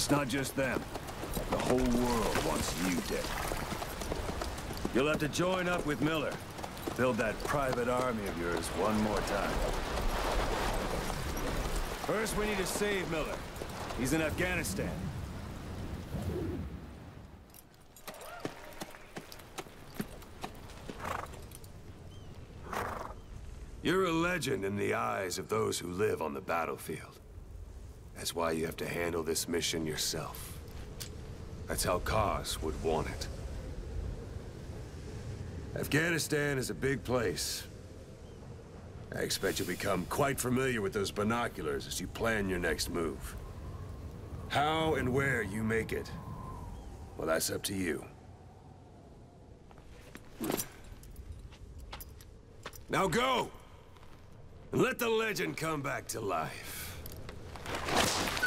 It's not just them. The whole world wants you dead. You'll have to join up with Miller. Build that private army of yours one more time. First, we need to save Miller. He's in Afghanistan. You're a legend in the eyes of those who live on the battlefield. That's why you have to handle this mission yourself. That's how Kaz would want it. Afghanistan is a big place. I expect you'll become quite familiar with those binoculars as you plan your next move. How and where you make it, well, that's up to you. Now go! And let the legend come back to life. Words that kill.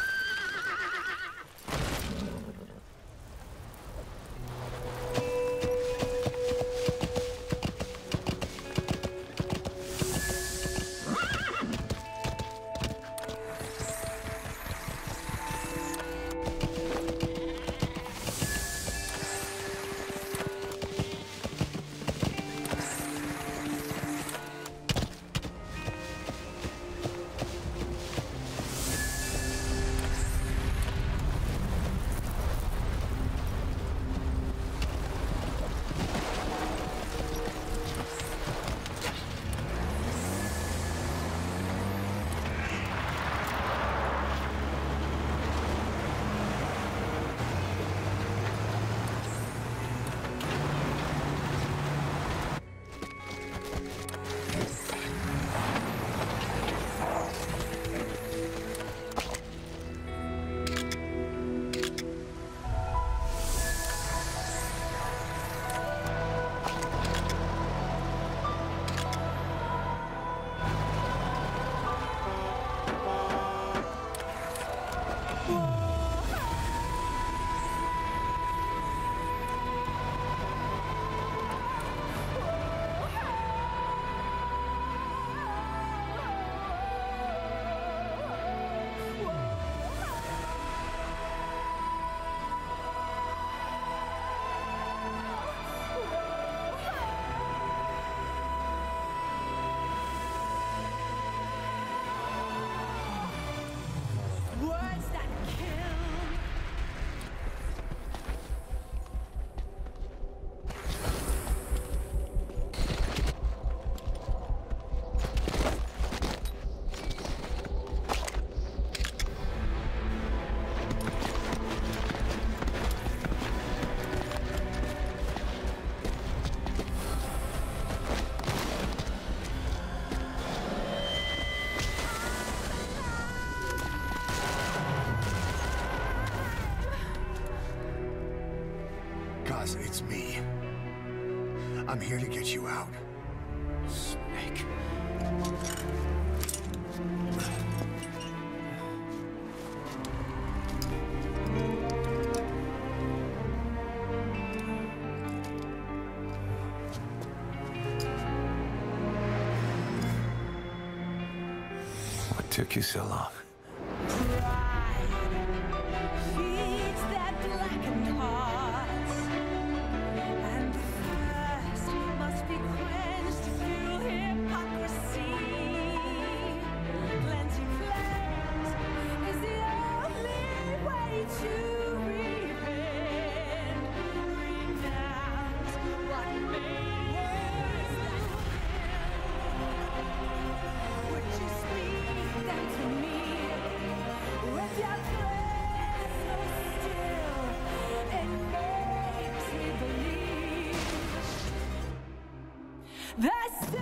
Cause it's me. I'm here to get you out. Snake. What took you so long? That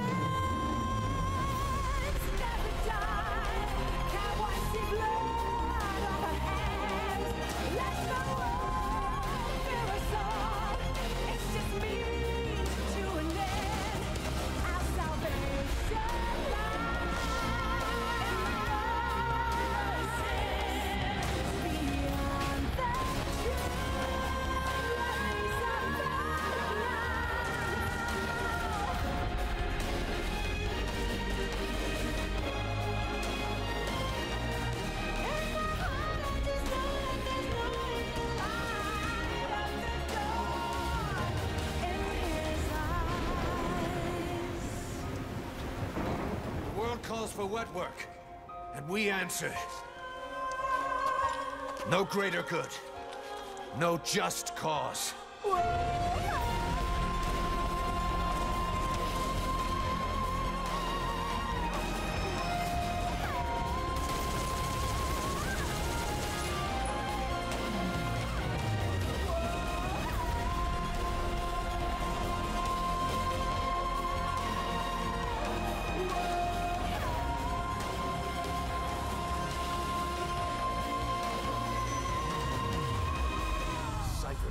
calls for wet work, and we answer. No greater good. No just cause. Cipher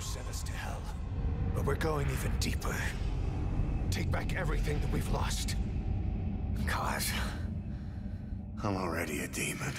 sent us to hell. But we're going even deeper. Take back everything that we've lost. Cause I'm already a demon.